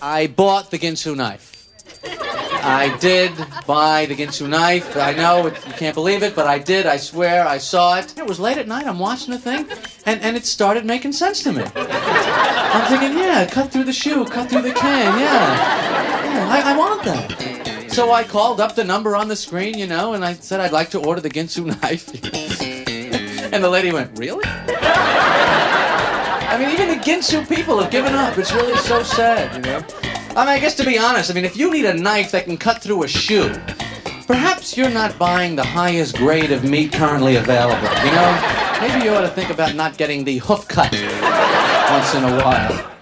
I bought the Ginsu knife. I did buy the Ginsu knife. I know it, you can't believe it, but I did. I swear I saw it. It was late at night. I'm watching the thing, and, and it started making sense to me. I'm thinking, yeah, cut through the shoe, cut through the can, yeah. yeah I, I want that. So I called up the number on the screen, you know, and I said I'd like to order the Ginsu knife. and the lady went, really? I mean, even the Ginsu people have given up. It's really so sad, you know? I mean, I guess to be honest, I mean, if you need a knife that can cut through a shoe, perhaps you're not buying the highest grade of meat currently available, you know? Maybe you ought to think about not getting the hoof cut once in a while.